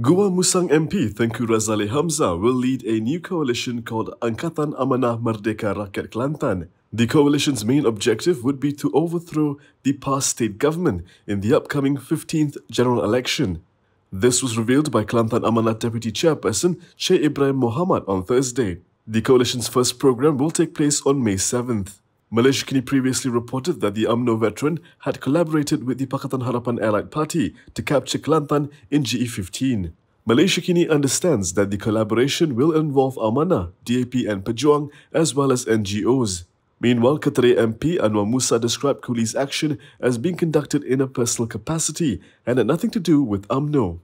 Gua Musang MP Tengku Razaleigh Hamzah will lead a new coalition called Angkatan Amanah Merdeka Rakyat Kelantan. The coalition's main objective would be to overthrow the PAS state government in the upcoming 15th general election. This was revealed by Kelantan Amanah Deputy Chairperson Che Ibrahim Mohamed on Thursday. The coalition's first program will take place on May 7th. Malaysia previously reported that the UMNO veteran had collaborated with the Pakatan Harapan Allied Party to capture Kelantan in GE15. Malaysia understands that the collaboration will involve Amanah, DAP and Pejuang as well as NGOs. Meanwhile, Ketereh MP Annuar Musa described Ku Li's action as being conducted in a personal capacity and had nothing to do with UMNO.